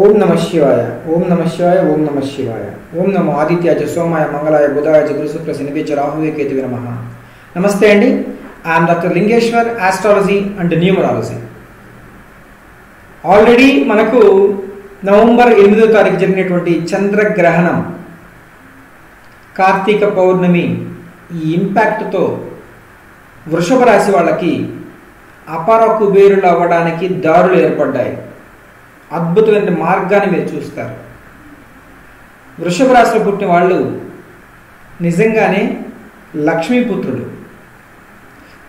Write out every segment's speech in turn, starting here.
ఓం నమ శివాయ ఓం నమ శివాయ ఓం నమ శివాయ. ఓం నమో ఆదిత్యాజ సోమాయ మంగళాయ బుధాయ గురుశుక్ల శనిపేచ రాహువే కేతువి నమ. నమస్తే అండి. I'm doctor Lingeshwar astrology and numerology already మనకు నవంబర్ ఎనిమిదో తారీఖు జరిగినటువంటి చంద్రగ్రహణం కార్తీక పౌర్ణమి ఈ ఇంపాక్ట్తో వృషభ రాశి వాళ్ళకి అపార కుబేరులు అవ్వడానికి దారులు ఏర్పడ్డాయి. అద్భుతమైన మార్గాన్ని మీరు చూస్తారు. వృషభ రాశిలో పుట్టిన వాళ్ళు నిజంగానే లక్ష్మీపుత్రుడు.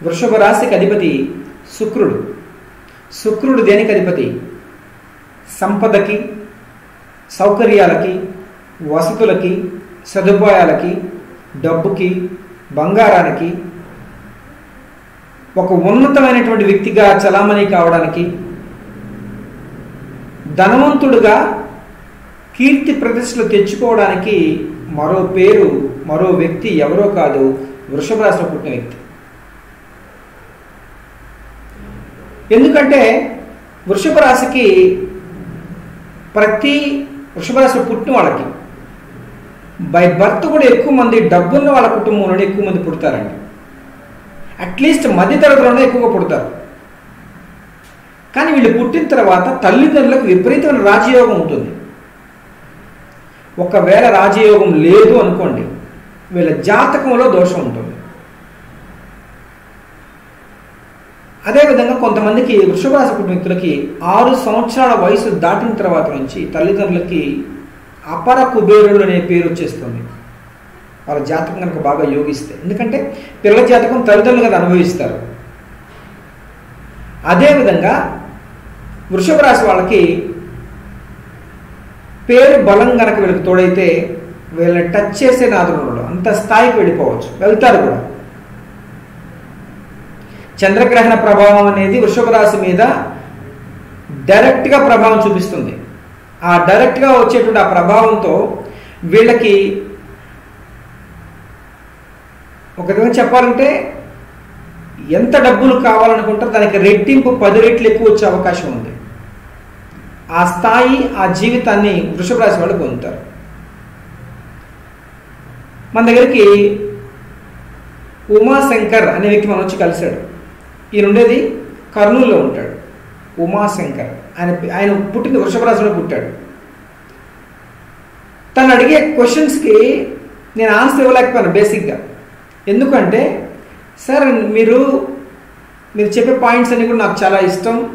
వృషభ రాశికి అధిపతి శుక్రుడు. శుక్రుడు దేనికి అధిపతి? సంపదకి సౌకర్యాలకి వసతులకి సదుపాయాలకి డబ్బుకి బంగారానికి ఒక ఉన్నతమైనటువంటి వ్యక్తిగా చలామణి కావడానికి ధనవంతుడుగా కీర్తి ప్రతిష్టలు తెచ్చుకోవడానికి మరో పేరు మరో వ్యక్తి ఎవరో కాదు వృషభ రాశిలో పుట్టిన వ్యక్తి. ఎందుకంటే వృషభ రాశికి ప్రతి వృషభ రాశిలో పుట్టిన వాళ్ళకి బై బర్త్ కూడా ఎక్కువ మంది డబ్బున్న వాళ్ళ కుటుంబంలోనే ఎక్కువ మంది పుడతారండి. అట్లీస్ట్ మధ్యతరగతిలోనే ఎక్కువగా పుడతారు. కానీ వీళ్ళు పుట్టిన తర్వాత తల్లిదండ్రులకు విపరీతమైన రాజయోగం ఉంటుంది. ఒకవేళ రాజయోగం లేదు అనుకోండి వీళ్ళ జాతకంలో దోషం ఉంటుంది. అదేవిధంగా కొంతమందికి వృషభరాశి కుటుంబీకులకి ఆరు సంవత్సరాల వయసు దాటిన తర్వాత నుంచి తల్లిదండ్రులకి అపర కుబేరుడు అనే పేరు వచ్చేస్తుంది. వాళ్ళ జాతకం కనుక బాగా యోగిస్తే. ఎందుకంటే పిల్లల జాతకం తల్లిదండ్రులు కదా అనుభవిస్తారు. అదేవిధంగా వృషభ రాశి వాళ్ళకి పేరు బలం గనక వీళ్ళకి తోడైతే వీళ్ళని టచ్ చేసే నాదుడు అంత స్థాయికి వెళ్ళిపోవచ్చు. వెళ్తారు కూడా. చంద్రగ్రహణ ప్రభావం అనేది వృషభ రాశి మీద డైరెక్ట్గా ప్రభావం చూపిస్తుంది. ఆ డైరెక్ట్గా వచ్చేటువంటి ఆ ప్రభావంతో వీళ్ళకి ఒక విధంగా చెప్పాలంటే ఎంత డబ్బులు కావాలనుకుంటారో దానికి రెట్టింపు పది రెట్లు ఎక్కువ వచ్చే అవకాశం ఉంది. ఆ స్థాయి ఆ జీవితాన్ని వృషభ రాశి వాళ్ళు పొందుతారు. మన దగ్గరికి ఉమాశంకర్ అనే వ్యక్తి మనం వచ్చి కలిశాడు. ఈయన ఉండేది కర్నూలులో ఉంటాడు. ఉమాశంకర్. ఆయన ఆయన పుట్టింది వృషభ రాశిలో పుట్టాడు. తను అడిగే క్వశ్చన్స్కి నేను ఆన్సర్ ఇవ్వలేకపోయాను బేసిక్గా. ఎందుకంటే సార్ మీరు మీరు చెప్పే పాయింట్స్ అన్ని కూడా నాకు చాలా ఇష్టం.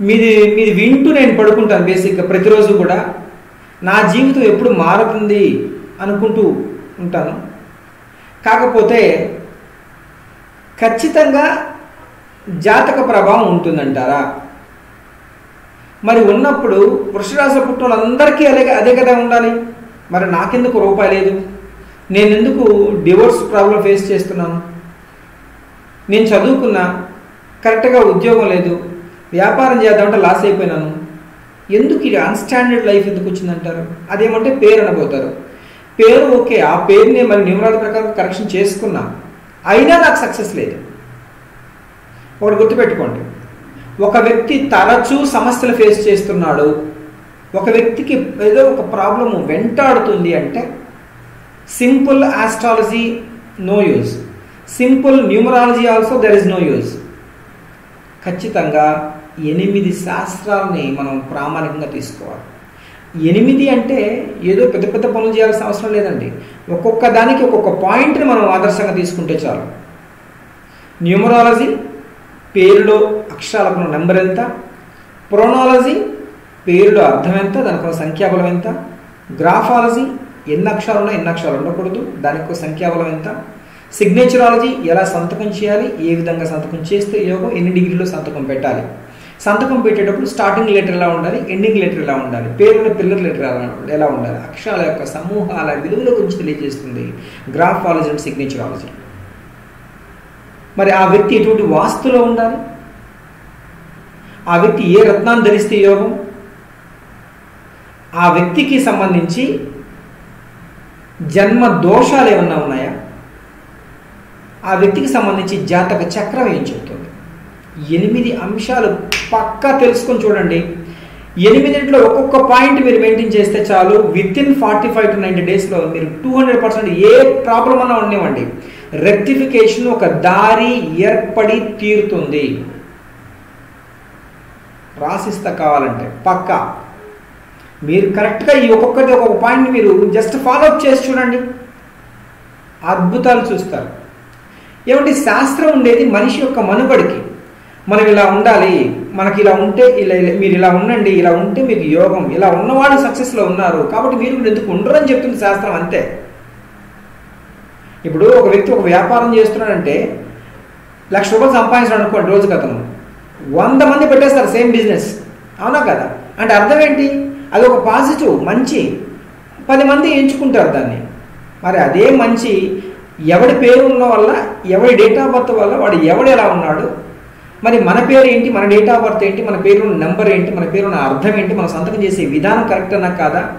మీది మీది వింటూ నేను పడుకుంటాను బేసిక్గా ప్రతిరోజు కూడా. నా జీవితం ఎప్పుడు మారుతుంది అనుకుంటూ ఉంటాను. కాకపోతే ఖచ్చితంగా జాతక ప్రభావం ఉంటుందంటారా? మరి ఉన్నప్పుడు వృషరాశి పుట్టిన వాళ్ళందరికీ అదే అదే కదా ఉండాలి. మరి నాకెందుకు రూపాయి లేదు? నేను ఎందుకు డివోర్స్ ప్రాబ్లం ఫేస్ చేస్తున్నాను? నేను చదువుకున్నా కరెక్ట్గా ఉద్యోగం లేదు వ్యాపారం చేద్దామంటే లాస్ అయిపోయినాను. ఎందుకు ఇది అన్స్టాండర్డ్ లైఫ్ ఎందుకు వచ్చిందంటారు? అదేమంటే పేరు అనబోతారు. పేరు ఓకే ఆ పేరుని మరి న్యూమరాల ప్రకారం కరెక్షన్ చేసుకున్నా. అయినా నాకు సక్సెస్ లేదు. ఒకటి గుర్తుపెట్టుకోండి. ఒక వ్యక్తి తరచూ సమస్యలు ఫేస్ చేస్తున్నాడు. ఒక వ్యక్తికి ఏదో ఒక ప్రాబ్లము వెంటాడుతుంది అంటే simple astrology no use simple numerology also there is no use ఖచ్చితంగా ఎనిమిది శాస్త్రాలని మనం ప్రామాణికంగా తీసుకోవాలి. ఎనిమిది అంటే ఏదో పెద్ద పెద్ద పనులు చేయాల్సిన అవసరం లేదండి. ఒక్కొక్క దానికి ఒక్కొక్క పాయింట్ని మనం ఆదర్శంగా తీసుకుంటే చాలు. న్యూమరాలజీ పేరులో అక్షరాలకు నెంబర్ ఎంత? ప్రోనాలజీ పేరులో అర్థం ఎంత? దానికి సంఖ్యాబలం ఎంత? గ్రాఫాలజీ ఎన్ని అక్షరాలు ఉన్నా ఎన్ని అక్షరాలు ఉండకూడదు. దానికి సంఖ్యాబలం ఎంత? సిగ్నేచరాలజీ ఎలా సంతకం చేయాలి? ఏ విధంగా సంతకం చేస్తే యోగం? ఎన్ని డిగ్రీలో సంతకం పెట్టాలి? సంతకం పెట్టేటప్పుడు స్టార్టింగ్ లెటర్ ఎలా ఉండాలి? ఎండింగ్ లెటర్ ఎలా ఉండాలి? పేరున పిల్లర్ లెటర్ ఎలా ఉండాలి? అక్షరాల యొక్క సమూహాల విలువల గురించి తెలియజేస్తుంది గ్రాఫాలజీ అండ్ సిగ్నేచరాలజీ మరి ఆ వ్యక్తి ఎటువంటి వాస్తులో ఉండాలి? ఆ వ్యక్తి ఏ రత్నాన్ని ధరిస్తే యోగం? ఆ వ్యక్తికి సంబంధించి జన్మ దోషాలు ఏమన్నా ఉన్నాయా? ఆ వ్యక్తికి సంబంధించి జాతక చక్రం ఏం చెబుతుంది? ఎనిమిది అంశాలు పక్కా తెలుసుకొని చూడండి. ఎనిమిదింట్లో ఒక్కొక్క పాయింట్ మీరు మెయింటైన్ చేస్తే చాలు within forty five to ninety డేస్లో మీరు టూ హండ్రెడ్ పర్సెంట్ ఏ ప్రాబ్లం అన్నా ఉండేవండి రెక్టిఫికేషన్ ఒక దారి ఏర్పడి తీరుతుంది. రాసిస్తా కావాలంటే పక్కా. మీరు కరెక్ట్గా ఈ ఒక్కొక్కటి ఒక్కొక్క పాయింట్ మీరు జస్ట్ ఫాలో అప్ చేసి చూడండి. అద్భుతాలు చూస్తారు. ఏమంటే శాస్త్రం ఉండేది మనిషి యొక్క మనుగడికి. మనం ఇలా ఉండాలి మనకి ఇలా ఉంటే ఇలా మీరు ఇలా ఉండండి ఇలా ఉంటే మీకు యోగం ఇలా ఉన్నవాళ్ళు సక్సెస్లో ఉన్నారు కాబట్టి మీరు కూడా ఎందుకు ఉండరు అని చెప్తుంది శాస్త్రం అంతే. ఇప్పుడు ఒక వ్యక్తి ఒక వ్యాపారం చేస్తున్నాడంటే లక్ష రూపాయలు సంపాదించాడు అనుకోండి రోజుకి అతను. వంద మంది పెట్టేస్తారు సేమ్ బిజినెస్ అవునా కదా? అంటే అర్థం ఏంటి? అది ఒక పాజిటివ్ మంచి. పది మంది ఎంచుకుంటారు దాన్ని. మరి అదే మంచి ఎవడి పేరు ఉన్న వల్ల ఎవడి డేట్ ఆఫ్ బర్త్ వల్ల వాడు ఎవడు ఎలా ఉన్నాడు? మరి మన పేరు ఏంటి? మన డేట్ ఆఫ్ బర్త్ ఏంటి? మన పేరు నెంబర్ ఏంటి? మన పేరు అర్థం ఏంటి? మన సంతకం చేసే విధానం కరెక్ట్ అన్నా కాదా?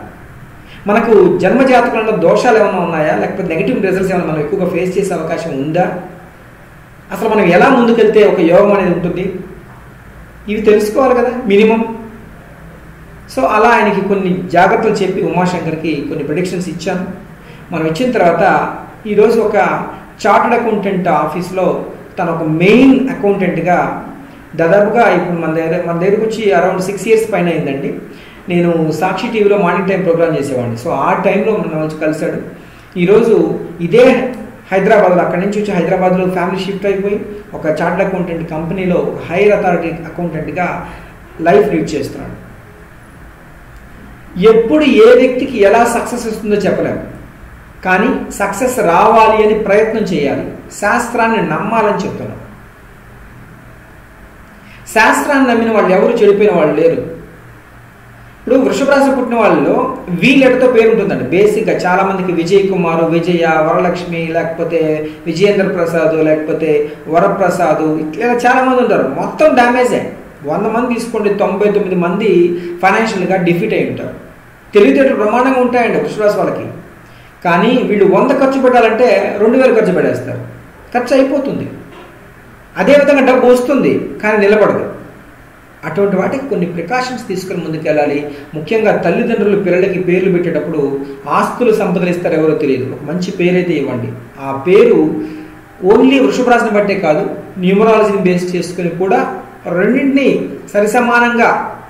మనకు జన్మజాతకంలో దోషాలు ఏమైనా ఉన్నాయా? లేకపోతే నెగిటివ్ రిజల్ట్స్ ఏమైనా మనం ఎక్కువగా ఫేస్ చేసే అవకాశం ఉందా? అసలు మనం ఎలా ముందుకెళ్తే ఒక యోగం అనేది ఉంటుంది? ఇవి తెలుసుకోవాలి కదా మినిమం సో అలా ఆయనకి కొన్ని జాగ్రత్తలు చెప్పి ఉమాశంకర్కి కొన్ని ప్రొడిక్షన్స్ ఇచ్చాను. మనం ఇచ్చిన తర్వాత ఈరోజు ఒక చార్టర్డ్ అకౌంటెంట్ ఆఫీస్లో తను ఒక మెయిన్ అకౌంటెంట్గా దాదాపుగా ఇప్పుడు మన దగ్గర మన దగ్గరకు వచ్చి అరౌండ్ సిక్స్ ఇయర్స్ పైన అయిందండి. నేను సాక్షి టీవీలో మార్నింగ్ టైం ప్రోగ్రామ్ చేసేవాడిని. సో ఆ టైంలో మన వచ్చి కలిశాడు. ఈరోజు ఇదే హైదరాబాద్లో అక్కడి నుంచి వచ్చి హైదరాబాద్లో ఫ్యామిలీ షిఫ్ట్ అయిపోయి ఒక చార్టర్డ్ అకౌంటెంట్ కంపెనీలో ఒక హైర్ అథారిటీ అకౌంటెంట్గా లైఫ్ లీడ్ చేస్తున్నాడు. ఎప్పుడు ఏ వ్యక్తికి ఎలా సక్సెస్ వస్తుందో చెప్పలేము. కానీ సక్సెస్ రావాలి అని ప్రయత్నం చేయాలి. శాస్త్రాన్ని నమ్మాలని చెప్తున్నాం శాస్త్రాన్ని నమ్మిన వాళ్ళు ఎవరు? చెడిపోయిన వాళ్ళు లేరు. ఇప్పుడు వృషభ రాశి పుట్టిన వాళ్ళలో వీళ్ళతో పేరు ఉంటుందండి? బేసిక్గా చాలామందికి విజయ్ కుమార్ విజయ వరలక్ష్మి లేకపోతే విజయేంద్ర ప్రసాద్ లేకపోతే వరప్రసాద్ ఇట్లా చాలామంది ఉంటారు. మొత్తం డ్యామేజే. వంద మంది తీసుకోండి తొంభై తొమ్మిది మంది ఫైనాన్షియల్గా డిఫీట్ అయి ఉంటారు. తెలివితేటలు బ్రహ్మాండంగా ఉంటాయండి వృషభరాశి వాళ్ళకి. కానీ వీళ్ళు వంద ఖర్చు పెట్టాలంటే రెండు వేలు ఖర్చు పెట్టేస్తారు. ఖర్చు అయిపోతుంది. అదేవిధంగా డబ్బు వస్తుంది కానీ నిలబడదు. అటువంటి వాటికి కొన్ని ప్రికాషన్స్ తీసుకుని ముందుకెళ్ళాలి. ముఖ్యంగా తల్లిదండ్రులు పిల్లలకి పేర్లు పెట్టేటప్పుడు ఆస్తులు సంపదలు ఇస్తారు ఎవరో తెలియదు. ఒక మంచి పేరైతే ఇవ్వండి. ఆ పేరు ఓన్లీ వృషభరాశిని బట్టే కాదు న్యూమరాలజీని బేస్ చేసుకుని కూడా రెండింటినీ సరిసమానంగా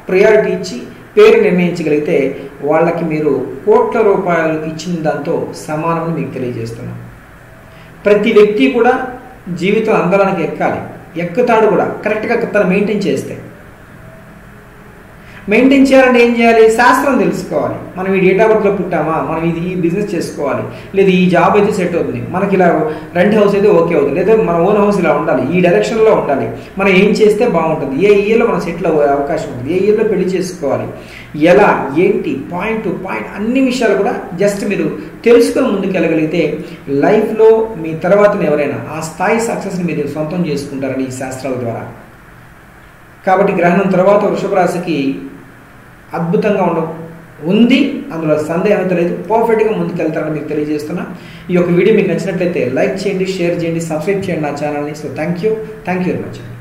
ప్రయారిటీ ఇచ్చి పేరు నిర్ణయించగలిగితే వాళ్ళకి మీరు కోట్ల రూపాయలు ఇచ్చిన దాంతో సమానమని మీకు తెలియజేస్తున్నాం. ప్రతి వ్యక్తి కూడా జీవితం అందరానికి ఎక్కాలి. ఎక్కుతాడు కూడా. కరెక్ట్గా తను మెయింటైన్ చేస్తే. మెయింటైన్ చేయాలంటే ఏం చేయాలి? శాస్త్రం తెలుసుకోవాలి. మనం ఈ డేట్ ఆఫ్ బర్త్లో పుట్టామా? మనం ఇది ఈ బిజినెస్ చేసుకోవాలి. లేదా ఈ జాబ్ అయితే సెట్ అవుతుంది. మనకి ఇలా రెంట్ హౌస్ అయితే ఓకే అవుతుంది. లేదా మన ఓన్ హౌస్ ఇలా ఉండాలి. ఈ డైరెక్షన్లో ఉండాలి. మనం ఏం చేస్తే బాగుంటుంది? ఏ ఇయర్లో మనం సెటిల్ అవ్వే అవకాశం ఉంటుంది ఏ ఇయర్లో పెళ్ళి చేసుకోవాలి? ఎలా? ఏంటి? పాయింట్ టు పాయింట్ అన్ని విషయాలు కూడా జస్ట్ మీరు తెలుసుకొని ముందుకు వెళ్ళగలిగితే లైఫ్లో మీ తర్వాత ఎవరైనా ఆ స్థాయి సక్సెస్ని మీరు సొంతం చేసుకుంటారని ఈ శాస్త్రాల ద్వారా. కాబట్టి గ్రహణం తర్వాత వృషభ రాశికి అద్భుతంగా ఉండ ఉంది. అందులో సందేహం లేదు. పర్ఫెక్ట్గా ముందుకెళ్తారని మీకు తెలియజేస్తున్నా. ఈ యొక్క వీడియో మీకు నచ్చినట్లయితే లైక్ చేయండి షేర్ చేయండి సబ్స్క్రైబ్ చేయండి నా ఛానల్ని. So thank you thank you very much